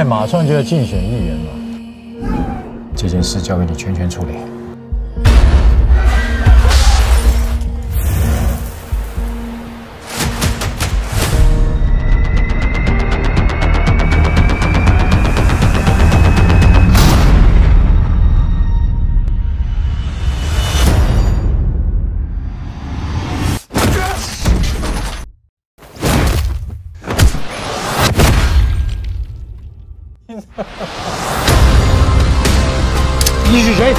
在马上就要竞选议员了，这件事交给你全权处理。你是谁？